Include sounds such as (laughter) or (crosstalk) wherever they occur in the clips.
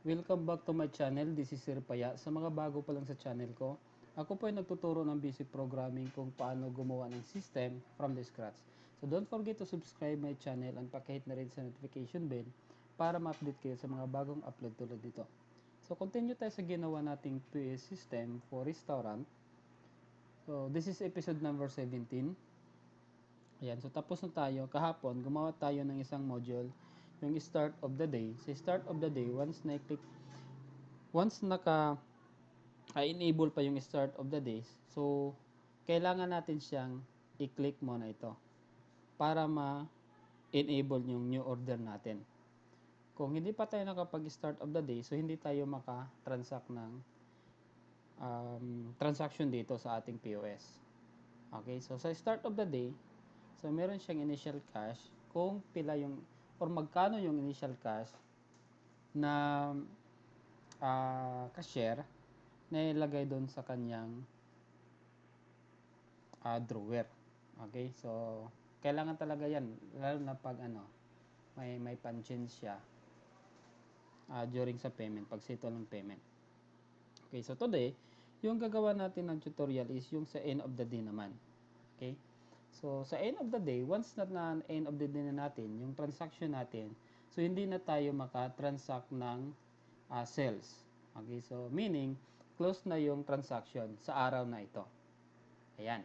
Welcome back to my channel. This is Sir Paya. Sa mga bago pa lang sa channel ko, ako po ay nagtuturo ng basic programming kung paano gumawa ng system from the scratch. So don't forget to subscribe my channel and pakihit na rin sa notification bell para ma-update kayo sa mga bagong upload tulad dito. So continue tayo sa ginawa nating POS system for restaurant. So this is episode number 17. Ayan, so tapos na tayo. Kahapon, gumawa tayo ng isang module, yung start of the day. Sa start of the day, once na click once naka ay enable pa yung start of the day, so kailangan natin siyang i-click muna ito para ma-enable yung new order natin. Kung hindi pa tayo nakapag-start of the day, so hindi tayo maka-transact ng um, transaction dito sa ating POS. Okay, so sa start of the day, So, meron siyang initial cash kung pila yung or magkano yung initial cash na uh, cashier na ilagay doon sa kanyang uh, drawer. Okay? So, kailangan talaga yan lalo na pag ano may may siya uh, during sa payment, pag settle ng payment. Okay, so today, yung gagawa natin ng tutorial is yung sa end of the day naman. Okay? So, sa end of the day, once na na end of the day na natin, yung transaction natin, so hindi na tayo maka-transact ng uh, sales. Okay, so meaning, close na yung transaction sa araw na ito. Ayan.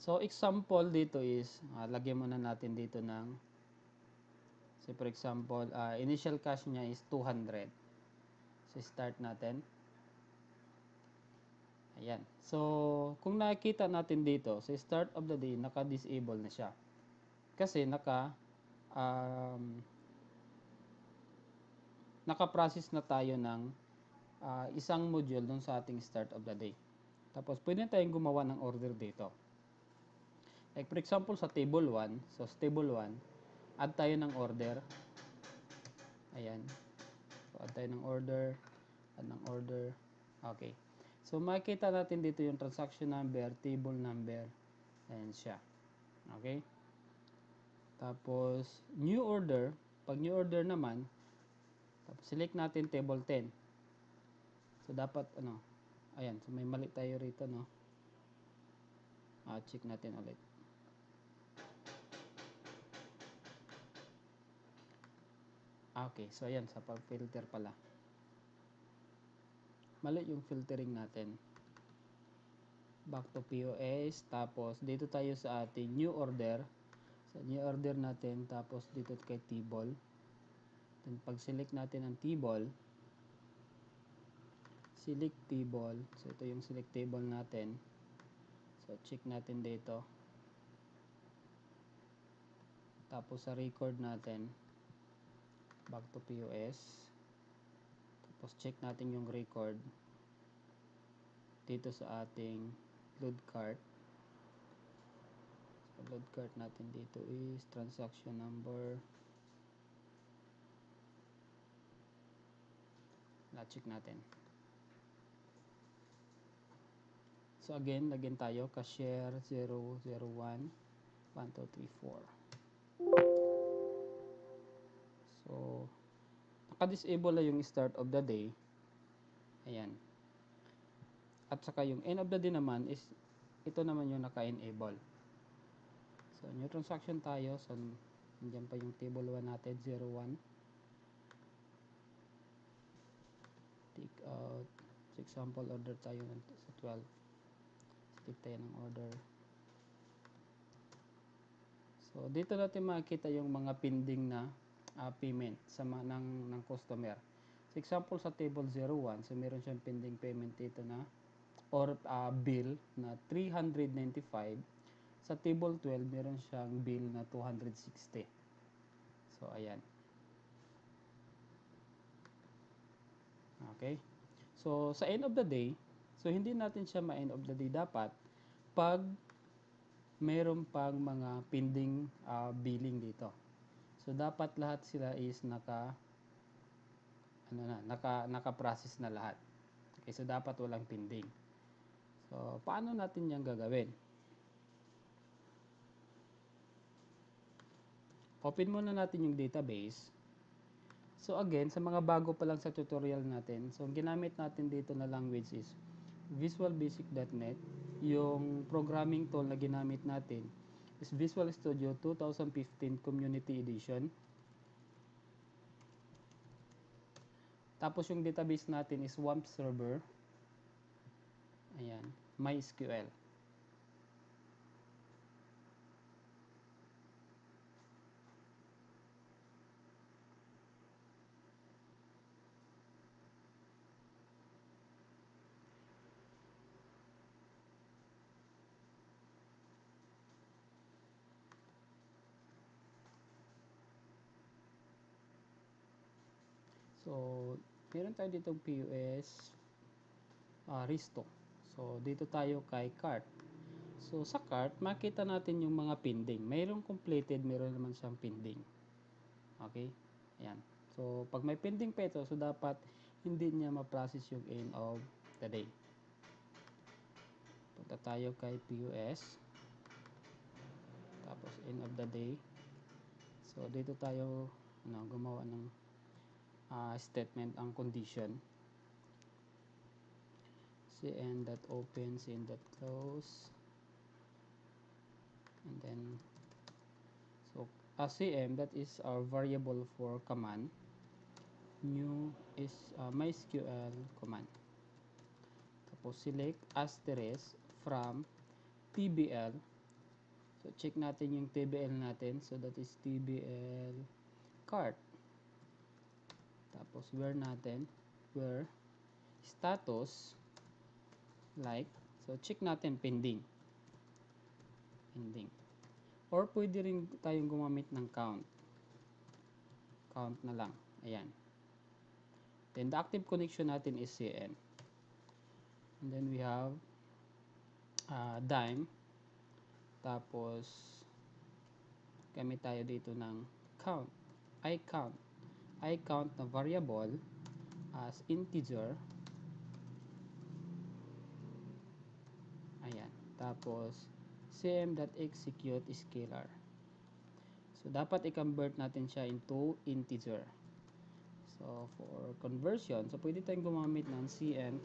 So, example dito is, uh, lagyan muna natin dito ng, say for example, uh, initial cash niya is 200. So, start natin. Ayan. So, kung nakikita natin dito, sa start of the day, naka-disable na siya. Kasi naka um, naka-process na tayo ng uh, isang module dun sa ating start of the day. Tapos, pwede tayong gumawa ng order dito. Like, for example, sa table 1, so table 1, add tayo ng order. Ayan. So, add tayo ng order, add ng order. Okay. So, makikita natin dito yung transaction number, table number, and siya. Okay? Tapos, new order. Pag new order naman, tapos select natin table 10. So, dapat, ano, ayan. So, may mali tayo rito, no? Ah, check natin ulit. Ah, okay. So, ayan. Sa pag-filter pala mali yung filtering natin. Back to POS tapos dito tayo sa ating new order. Sa new order natin tapos dito kay table then pag select natin ang table select table so ito yung select table natin. So check natin dito. Tapos sa record natin back to POS tapos check natin yung record dito sa ating load cart. So load cart natin dito is transaction number. Na-check natin. So again, lagyan tayo cashier 001 1 2 3 4. So naka-disable na yung start of the day. Ayan. At saka yung end of the day naman is ito naman yung naka-enable. So, new transaction tayo. So, nandiyan pa yung table 1 natin, 01. Take out. For example, order tayo sa 12. Skip tayo ng order. So, dito natin makikita yung mga pending na uh, payment sa ng ng customer. So example sa table 01, so meron siyang pending payment dito na or uh, bill na 395. Sa table 12, meron siyang bill na 260. So ayan. Okay? So sa end of the day, so hindi natin siya ma-end of the day dapat pag meron pang mga pending uh, billing dito. So dapat lahat sila is naka ano na, naka naka-process na lahat. Okay, so dapat walang pending. So paano natin 'yang gagawin? Open muna natin yung database. So again, sa mga bago pa lang sa tutorial natin, so ang ginamit natin dito na language is visualbasic.net. Yung programming tool na ginamit natin is Visual Studio 2015 Community Edition. Tapos yung database natin is WAMP server. Ayan, MySQL. So, meron tayo ditong PUS uh, Risto. So, dito tayo kay cart. So, sa cart, makita natin yung mga pending. Mayroong completed, meron naman siyang pending. Okay? Ayan. So, pag may pending pa ito, so dapat hindi niya ma-process yung end of the day. Punta tayo kay PUS. Tapos, end of the day. So, dito tayo ano, gumawa ng uh, statement ang condition. Cn that open cn that close. And then so uh, cm that is our variable for command. New is uh, mysql command. Tapos select asterisk from tbl so check natin yung tbl natin. So that is tbl cart tapos where natin? Where? Status. Like so check natin pending. Pending. Or pwede rin tayong gumamit ng count. Count na lang. Ayan. Then the active connection natin is cn and then we have uh, dime. Tapos gamit tayo dito ng count. I count I count na variable as integer. Ayan. Tapos, cm.execute scalar. So, dapat i-convert natin siya into integer. So, for conversion, so pwede tayong gumamit ng cm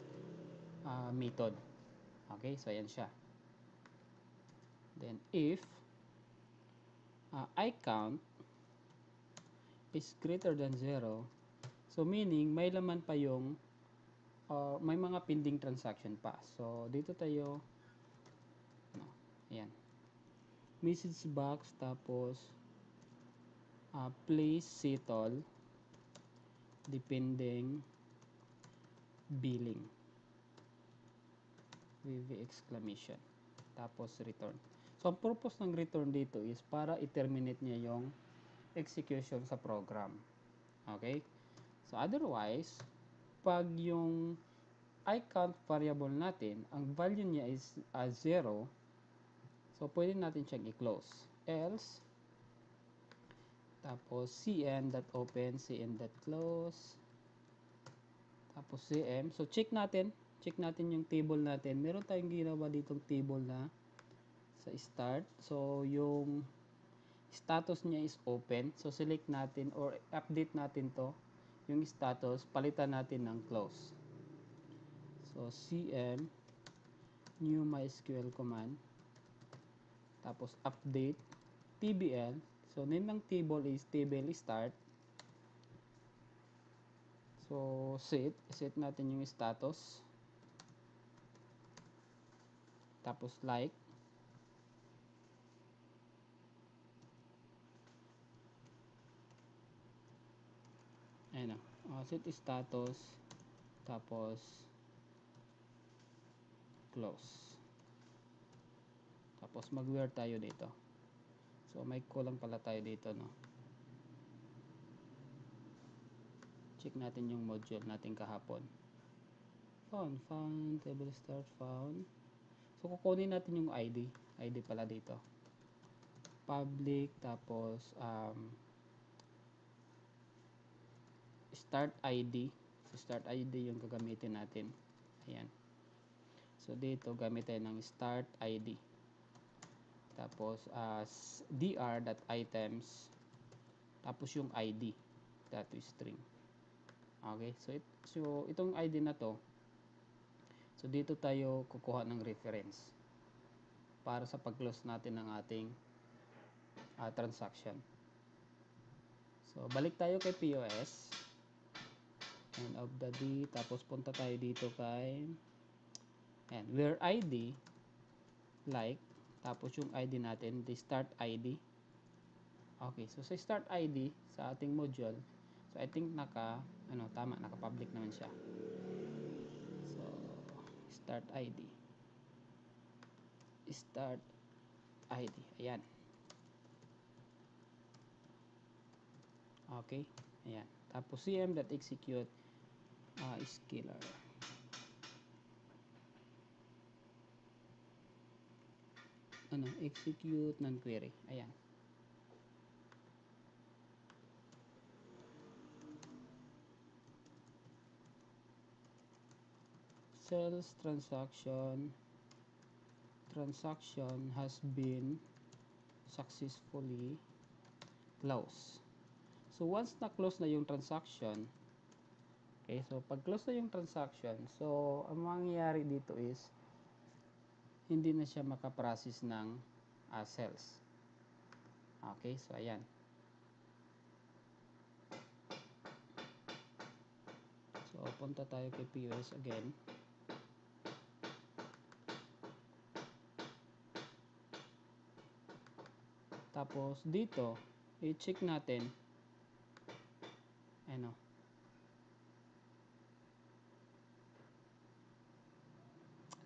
uh, method. Okay, so ayan siya. Then, if uh, I count is greater than 0, so meaning may laman pa yung uh, may mga pending transaction pa. So dito tayo ano, ayan. Message box tapos uh, please settle depending billing with exclamation tapos return. So ang purpose ng return dito is para i-terminate niya yung execution sa program. Okay? So, otherwise, pag yung iCount variable natin, ang value niya is uh, 0, so pwede natin siyang i-close. Else, tapos cn.open, cn.close, tapos cm. So, check natin. Check natin yung table natin. Meron tayong ginawa ditong table na sa start. So, yung status niya is open. So, select natin or update natin to yung status, palitan natin ng close. So, cm new mysql command. Tapos update. Tbl so name ng table is table start. So set. Set natin yung status. Tapos like Ayan o. Uh, set status. Tapos, close. Tapos, mag-wear tayo dito. So, may kulang pala tayo dito, no? Check natin yung module natin kahapon. Found, found, table start, found. So, kukunin natin yung ID. ID pala dito. Public, tapos, um, start ID. So, start ID yung gagamitin natin. Ayan. So, dito, gamit tayo ng start ID. Tapos, as uh, dr.items. Tapos, yung ID. that to string. Okay, so, it, so itong ID na to, so dito tayo kukuha ng reference para sa pag-close natin ng ating ah, transaction. So, balik tayo kay POS. End of the D. Tapos, punta tayo dito kay and where ID like tapos yung ID natin the start ID okay so sa start ID sa ating module so I think naka ano tama naka public naman siya. So start ID start ID ayan. Okay ayan. Tapos cm.execute uh, scalar ano, execute ng query. Ayan. Sales transaction transaction has been successfully closed. So once na close na yung transaction, okay, so pag close na yung transaction, so ang mangyayari dito is hindi na siya makaprocess ng uh, cells. Okay, so ayan. So, punta tayo kay POS again. Tapos, dito, i-check natin ano,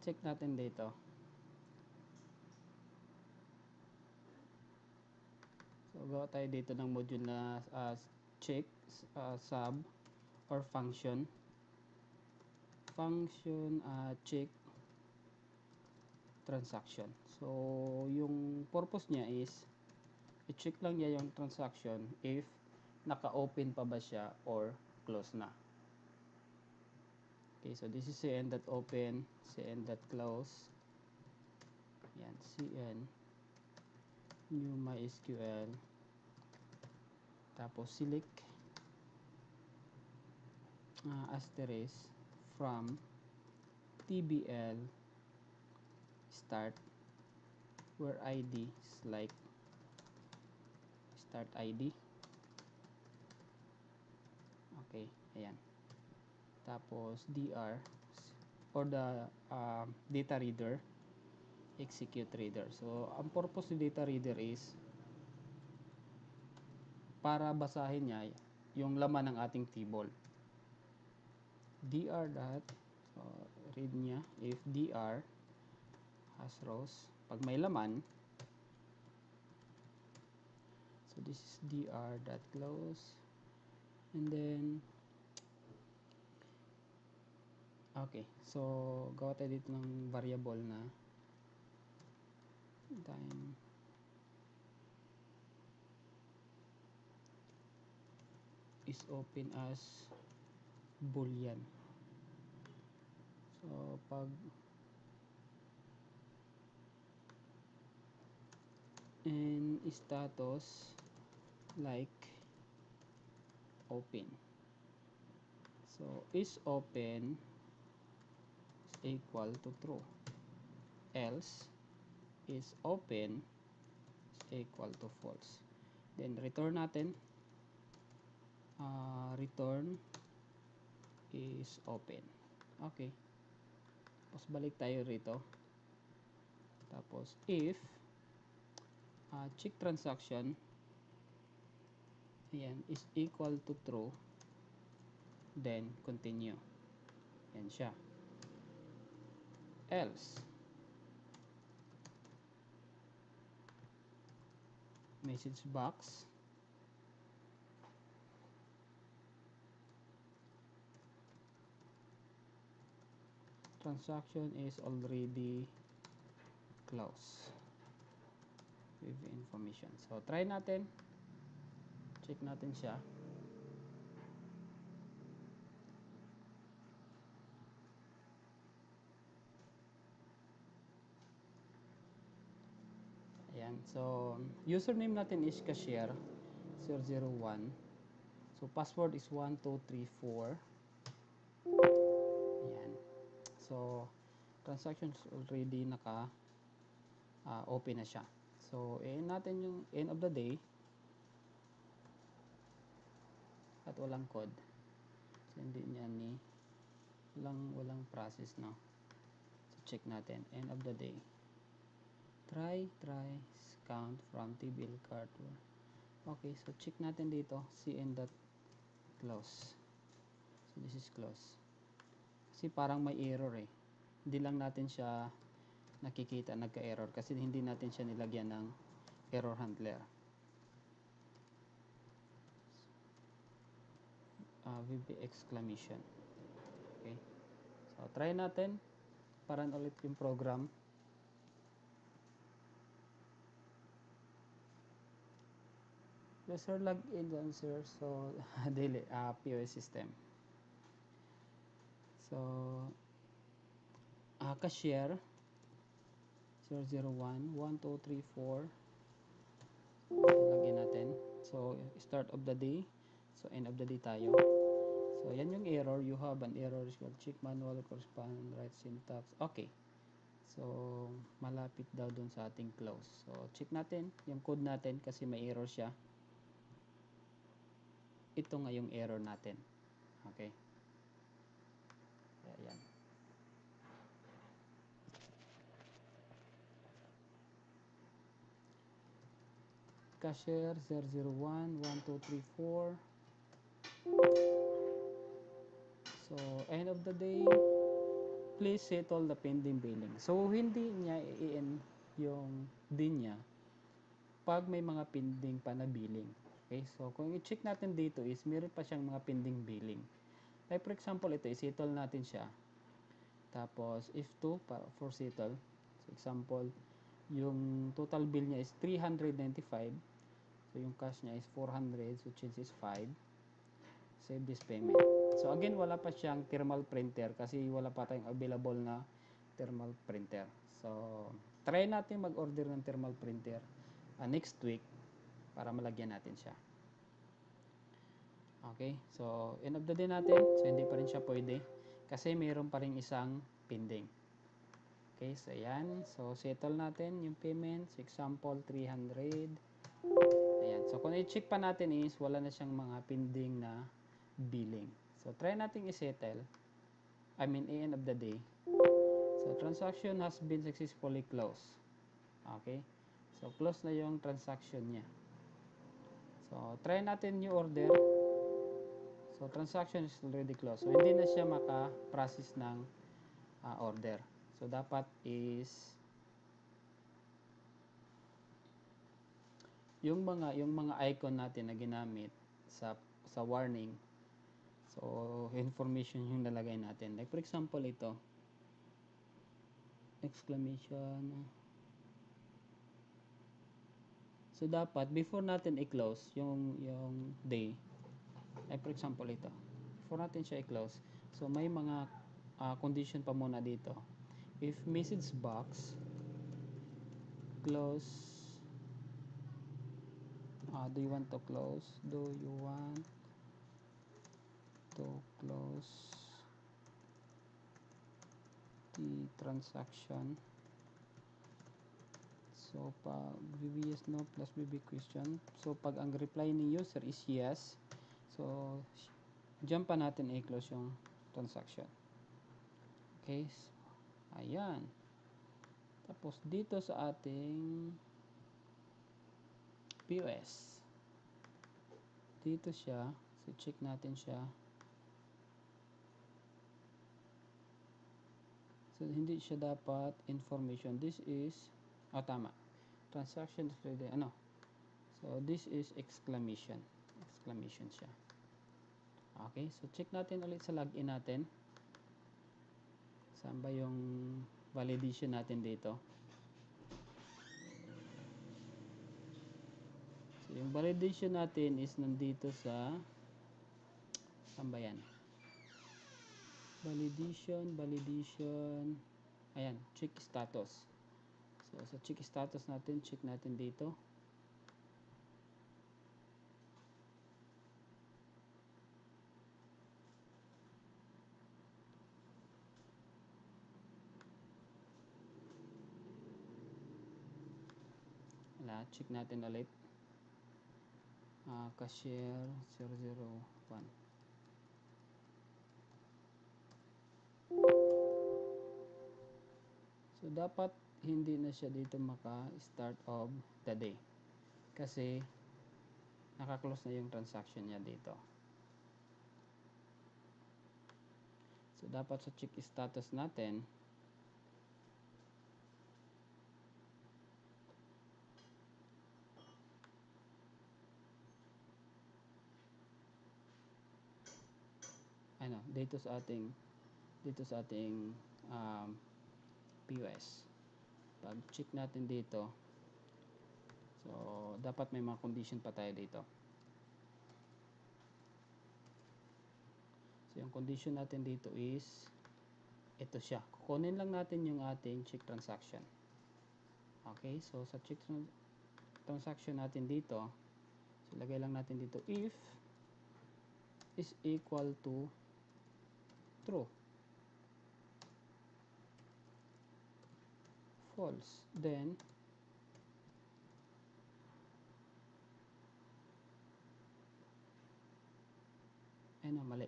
check natin dito. So, gawa tayo dito ng module na uh, check, uh, sub, or function. Function, uh, check, transaction. So, yung purpose niya is, i-check lang niya yung transaction if naka-open pa ba siya or close na. Okay, so this is cn.open, cn.close. Yan, cn close, CN new MySQL. Tapos select uh, asterisk from TBL start where ID is like start ID okay ayan tapos DR or the uh, data reader execute reader. So, ang purpose ni data reader is para basahin niya yung laman ng ating table. dr dot so, read niya if dr has rows pag may laman so this is dr dot close and then okay so gawa tayo dito ng variable na time. Is open as boolean. So pag and status like open. So is open is equal to true else is open is equal to false. Then, return natin. Uh, return is open. Okay. Tapos, balik tayo rito. Tapos, if uh, check transaction ayan, is equal to true, then continue. Yan siya. Else, message box. Transaction is already closed with information. So try natin. Check natin siya Ayan. So, username natin is cashier 001. So, password is 1234. Ayan. So, transactions already naka ah, open na siya. So, i natin yung end of the day at walang code. So, hindi niya ni walang walang process no. So, check natin end of the day. Try, try, count from TBL card. Okay, so check natin dito cn dot close. So, this is close. Kasi parang may error eh. Hindi lang natin siya nakikita nagka-error kasi hindi natin siya nilagyan ng error handler. Uh, VB exclamation. Okay. So, try natin. Paran ulit yung program. User login answer so (laughs) daily uh, POS system. So uh, cashier 001 1234 lagyan natin. So start of the day. So end of the day tayo. So yan yung error. You have an error. Check manual correspond right syntax. Okay. So malapit daw dun sa ating close. So check natin yung code natin kasi may error siya ito nga yung error natin. Okay? Ayan. Cashier 001 1234 So, end of the day, please settle the pending billing. So, hindi niya i-end yung din niya pag may mga pending pa na billing. Okay, so kung i-check natin dito is meron pa siyang mga pending billing. Like for example, ito, i-settle natin siya. Tapos, if to, para for settle, so example, yung total bill niya is 395. So, yung cash niya is 400. So, change is 5. Save this payment. So, again, wala pa siyang thermal printer kasi wala pa tayong available na thermal printer. So, try natin mag-order ng thermal printer uh, next week para malagyan natin siya. Okay, so end of the day natin, so hindi pa rin siya pwede kasi mayroon pa rin isang pending. Okay, so ayan, so settle natin yung payments, example 300. Ayan, so kung i-check pa natin is wala na siyang mga pending na billing. So try natin i-settle, I mean end of the day. So transaction has been successfully closed. Okay, so close na yung transaction niya. So, try natin new order. So, transaction is already closed. So, hindi na siya maka-process ng uh, order. So, dapat is yung mga yung mga icon natin na ginamit sa sa warning. So, information yung nalagay natin. Like for example, ito. Exclamation So dapat before natin i-close yung yung day, like for example ito. Before natin siya i-close, so may mga uh, condition pa muna dito. If message box close uh, do you want to close? Do you want to close the transaction? So, pag BB yes, no, plus BB question. So, pag ang reply ni user is yes, so, dyan pa natin i-close yung transaction. Okay. Ayan. Tapos, dito sa ating POS. Dito siya. So, check natin siya. So, hindi siya dapat information. This is, oh, tama transaction ready ano? So this is exclamation. Exclamation siya. Okay so check natin ulit sa login natin. Saan ba yung validation natin dito? So yung validation natin is nandito sa saan ba yan? Validation validation. Ayan check status So, sa check status natin, check natin dito. Wala, check natin ulit. Uh, cashier 001. So, dapat hindi na siya dito maka-start of the day. Kasi, naka-close na yung transaction niya dito. So, dapat sa check status natin, ano, dito sa ating dito sa ating um, POS. Pag check natin dito, so dapat may mga condition pa tayo dito. So yung condition natin dito is ito siya. Kukunin lang natin yung ating check transaction. Okay, so sa check tran- transaction natin dito, so lagay lang natin dito if is equal to true. False. Then, ano, mali.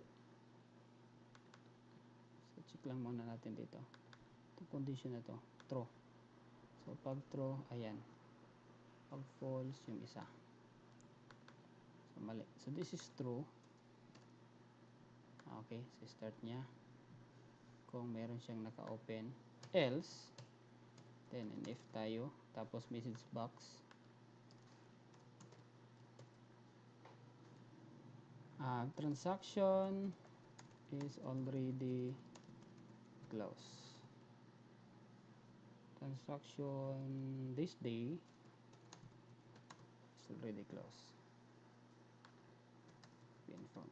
So, check lang muna natin dito. Itong condition na to, true. So, pag true, ayan. Pag false, yung isa. So, mali. So, this is true. Okay, so start niya. Kung meron siyang naka-open. Else, then if tayo, tapos message box. Ah, transaction is already closed. Transaction this day is already closed. Pin from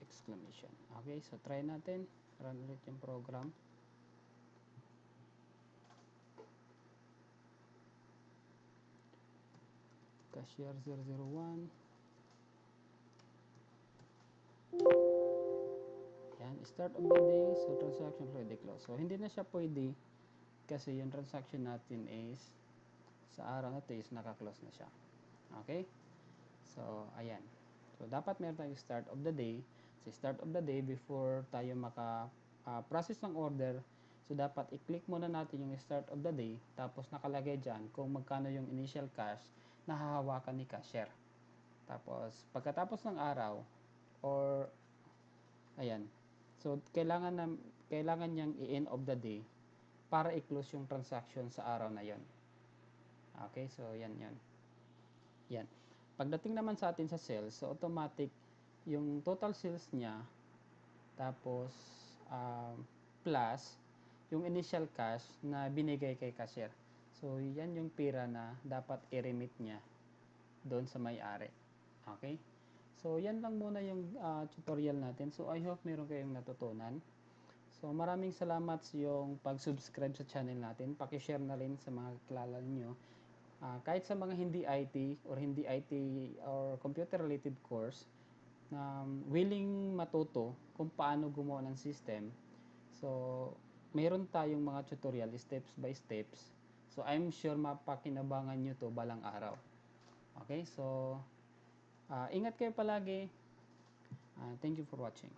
exclamation. Okay, so try natin. Run ulit yung program. Cashier 001. Yan, start of the day. So, transaction already closed. So, hindi na siya pwede kasi yung transaction natin is sa araw na to is naka-close na siya. Okay? So, ayan. So, dapat meron tayong start of the day. Sa start of the day, before tayo maka-process ng order, so dapat i-click muna natin yung start of the day, tapos nakalagay dyan kung magkano yung initial cash na hahawakan ni cashier. Tapos, pagkatapos ng araw, or, ayan, so, kailangan, na, kailangan niyang i-end of the day para i-close yung transaction sa araw na yon. Okay, so, yan, yan. Yan. Pagdating naman sa atin sa sales, so automatic yung total sales niya tapos um, plus yung initial cash na binigay kay cashier. So yan yung pera na dapat i-remit niya doon sa may-ari. Okay? So yan lang muna yung uh, tutorial natin. So I hope meron kayong natutunan. So maraming salamat sa yung pag-subscribe sa channel natin. Paki-share na rin sa mga kilala niyo uh, kahit sa mga hindi IT or hindi IT or computer related course na um, willing matuto kung paano gumawa ng system so mayroon tayong mga tutorial steps by steps so I'm sure mapakinabangan nyo to balang araw. Okay? So uh, ingat kayo palagi. Uh, thank you for watching